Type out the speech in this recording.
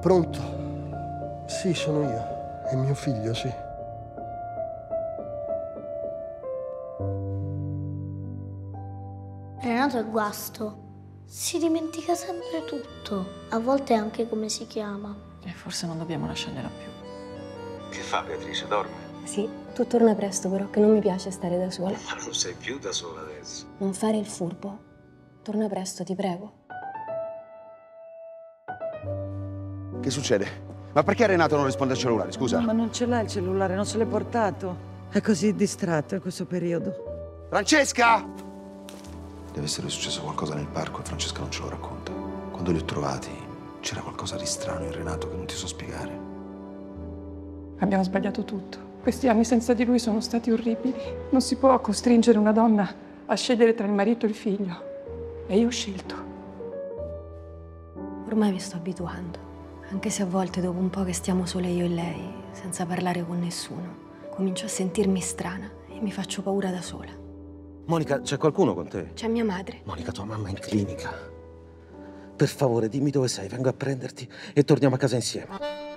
Pronto? Sì, sono io. È mio figlio, sì. Renato è guasto. Si dimentica sempre tutto. A volte anche come si chiama. E forse non dobbiamo lasciargliela più. Che fa Beatrice? Dorme? Sì, tu torna presto però, che non mi piace stare da sola. Ma non sei più da sola adesso. Non fare il furbo. Torna presto, ti prego. Che succede? Ma perché Renato non risponde al cellulare, scusa? No, ma non ce l'ha il cellulare, non se l'è portato. È così distratto in questo periodo. Francesca! Deve essere successo qualcosa nel parco e Francesca non ce lo racconta. Quando li ho trovati c'era qualcosa di strano in Renato che non ti so spiegare. Abbiamo sbagliato tutto. Questi anni senza di lui sono stati orribili. Non si può costringere una donna a scegliere tra il marito e il figlio. E io ho scelto. Ormai mi sto abituando. Anche se a volte dopo un po' che stiamo sole io e lei, senza parlare con nessuno, comincio a sentirmi strana e mi faccio paura da sola. Monica, c'è qualcuno con te? C'è mia madre. Monica, tua mamma è in clinica. Per favore, dimmi dove sei, vengo a prenderti e torniamo a casa insieme.